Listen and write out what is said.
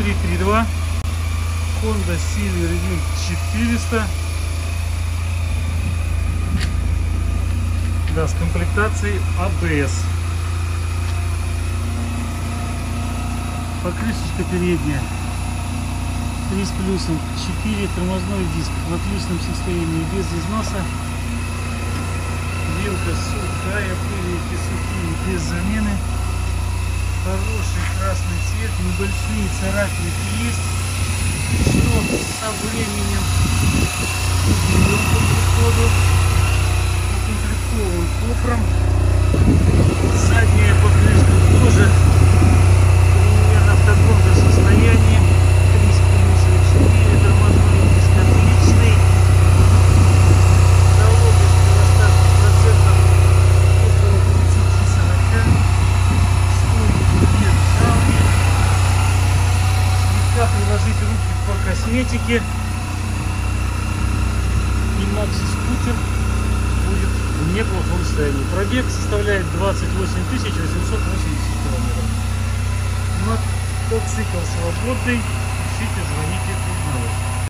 0332 Honda Silver 400 Да, с комплектацией ABS. Покрышечка передняя. 3 с плюсом. 4 тормозной диск в отличном состоянии, без износа. Вилка сухая, пыльники сухие, без замены. Хороший красный цвет, небольшие царапинки есть. Что со временем уберем по приходу. Укомплектован кофром. Задняя приложить руки по косметике. И Макси скутер будет в неплохом состоянии. Пробег составляет 28 880 километров. Мотоцикл свободный. Ищите, звоните, узнавайте.